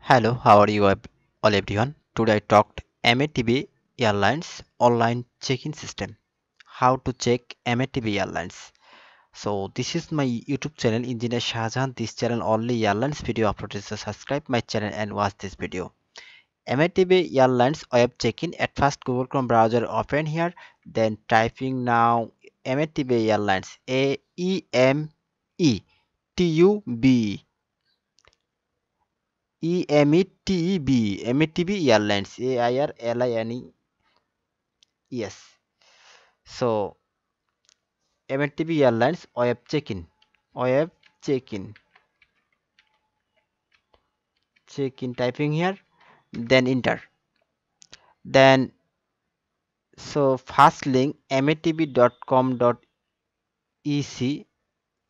Hello, how are you all everyone? Today I talked Emetebe Airlines online check-in system. How to check Emetebe Airlines. So this is my YouTube channel Engineer Shahjahan. This channel only airlines video uploaded. So subscribe my channel and watch this video. Emetebe Airlines web check-in. At first Google Chrome browser open here. Then typing now Emetebe Airlines. A E M E T U B E M E T E B. M E T B Airlines. A I R L I N E. Yes. So M E T B Airlines. Web check-in. Web check-in. Check-in typing here. Then enter. Then so first link emetebe.com.ec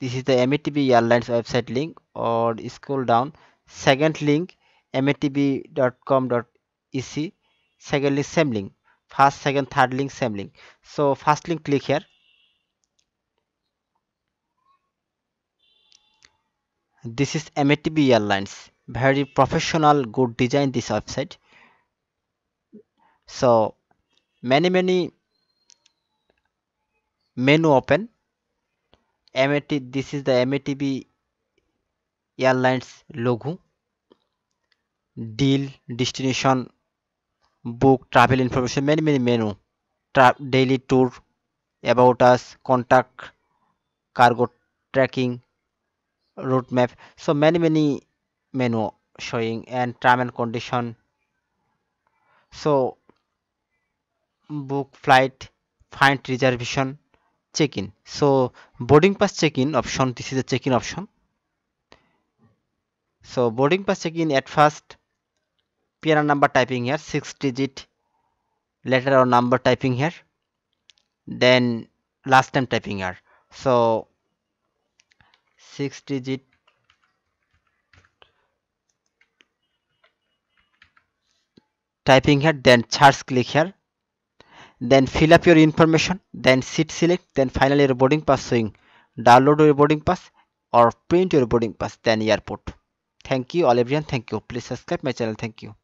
this is the Emetebe airlines website link. Or scroll down second link emetebe.com.ec second link same link. First second third link same link. So first link click here. This is Emetebe airlines. Very professional good design this website. So many many menu open. MAT this is the Emetebe airlines logo deal destination book travel information many many menu Tra daily tour about us contact cargo tracking route map so many many menu showing and term and condition so book flight find reservation check-in so boarding pass check-in option this is the check-in option so boarding pass check-in at first. PNR number typing here six digit. Letter or number typing here. Then last time typing here. So six digit. Typing here then charge click here. Then fill up your information then seat select then finally your boarding pass showing. Download your boarding pass or print your boarding pass then airport thank you. All everyone thank you. Please subscribe my channel. Thank you